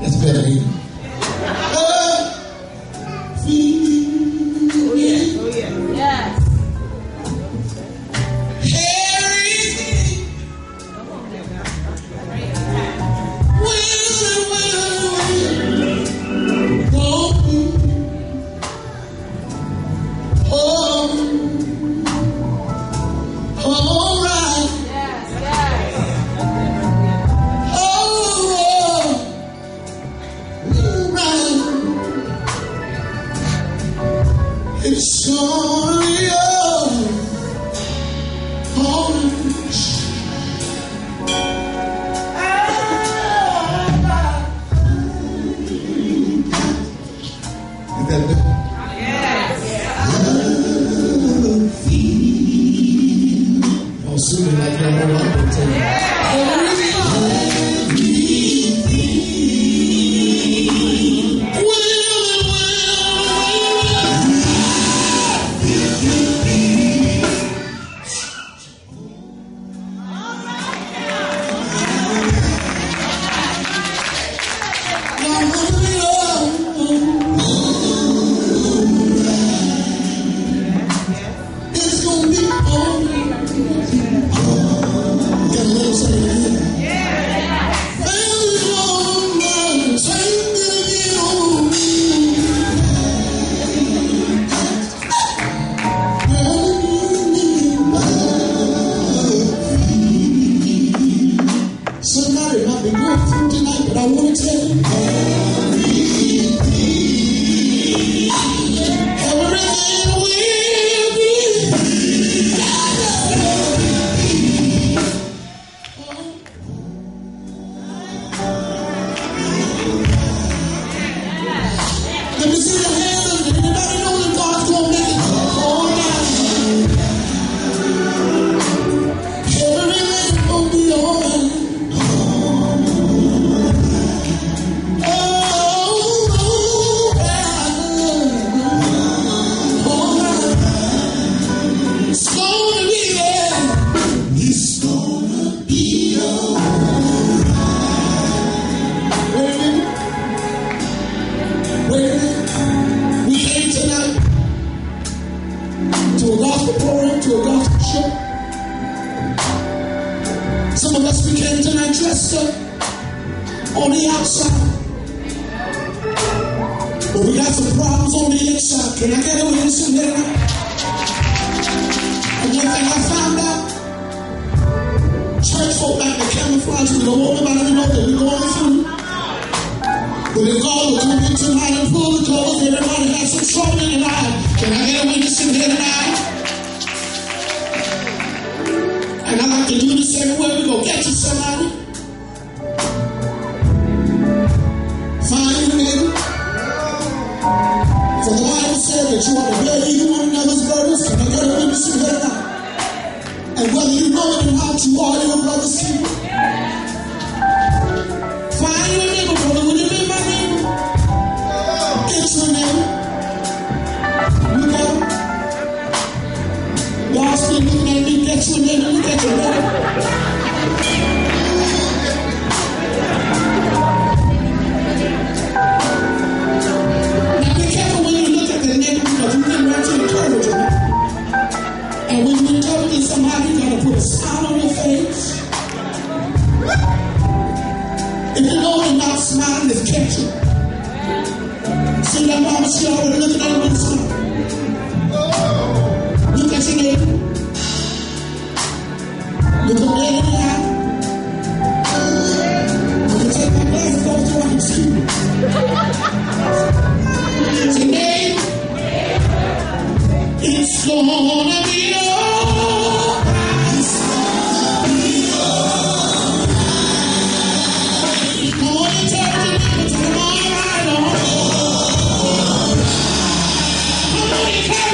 That's better It's only Somebody might be going through tonight, but I want to tell you. Some of us we came tonight dressed up on the outside. But we got some problems on the inside. Can I get a witness in here tonight? And one thing I found out, church folk like to camouflage. We don't want nobody to know that we're going through. But if God will come in tonight that you ought to bear either one another's burdens. Can I get a? And whether you know it or not, you are your brother's keeper. Find your neighbor, brother. Will you be my neighbor? Get your neighbor. Look at him. Y'all still looking at me. Get your neighbor. Look at your neighbor. Not Yeah.